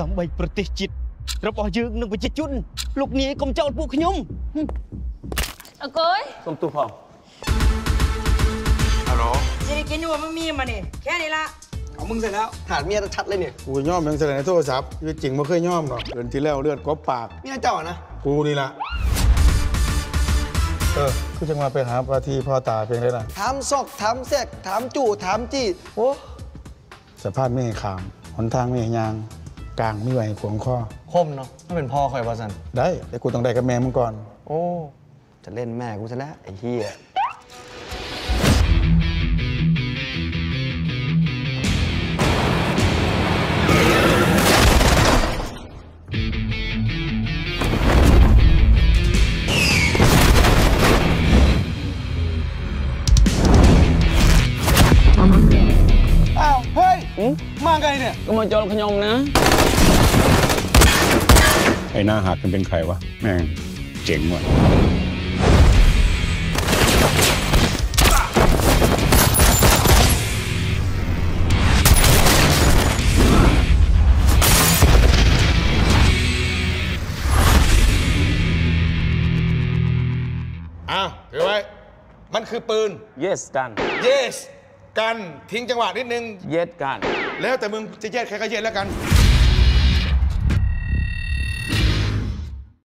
ដើម្បីប្រទេសជាតិរបស់យើងនិងប្រជាជនលោកនាយកុំចោលពួកខ្ញុំ អើកុយ សូមទោសផង ฮัลโหล สิได้กินอยู่ว่ามันมีมาเนี่ยแค่นี้ละ เอามึงเสร็จแล้ว หาดเมียชัดเลยเนี่ย กูย่อมยังแสดงในโทรศัพท์ชีวิตจริงไม่เคยย่อมหรอกเดือนที่แล้วเลือดกบปาก เมียเจ้าอะนะ กูนี่ละเออคือจังมาไปหาปาทีพ่อตาเป็นได้ล่ะ ถามซอก ถามแซก ถามจู่ ถามจี้ โอ้ สภาพไม่ให้ขามหนทางไม่ให้ยาง กลางไม่ไหวขวงข้อคมเนาะถ้าเป็นพ่อคอยว่าสันได้แต่กูต้องได้กับแม่มึงก่อน โอ้ จะเล่นแม่กูซะแล้วไอ้เหี้ย มาไงเนี่ยก็มาจอลขยมนะ ไอ้หน้าหักมันเป็นใครวะ แม่งเจ๋งว่ะอ้าวถือไว้ มันคือปืน yes กัน yes กันทิ้งจังหวะนิดนึง yes กัน แล้วแต่มึงจะแยกใครก็แยกแล้วกัน